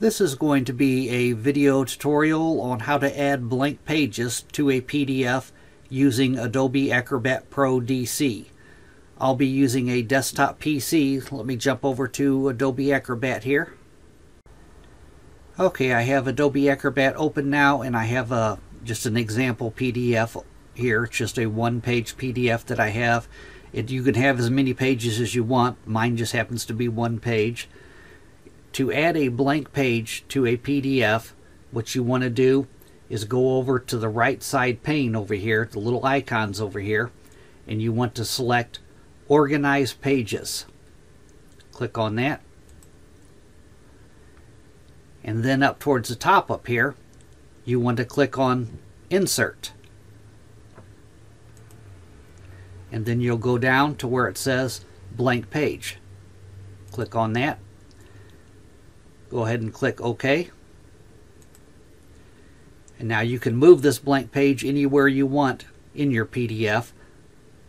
This is going to be a video tutorial on how to add blank pages to a PDF using Adobe Acrobat Pro DC. I'll be using a desktop PC. Let me jump over to Adobe Acrobat here. Okay, I have Adobe Acrobat open now and I have a, just an example PDF here. It's just a one-page PDF that I have. It, you can have as many pages as you want. Mine just happens to be one page to add a blank page to a PDF, what you want to do is go over to the right side pane over here, the little icons over here, and you want to select Organize Pages. Click on that. And then up towards the top up here, you want to click on Insert. And then you'll go down to where it says Blank Page. Click on that Go ahead and click OK. And now you can move this blank page anywhere you want in your PDF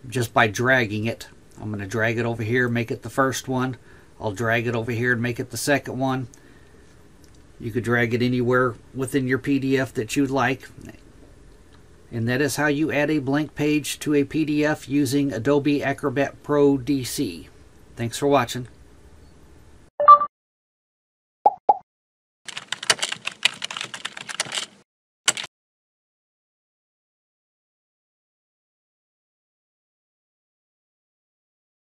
just by dragging it. I'm going to drag it over here, make it the first one. I'll drag it over here and make it the second one. You could drag it anywhere within your PDF that you'd like. And that is how you add a blank page to a PDF using Adobe Acrobat Pro DC. Thanks for watching.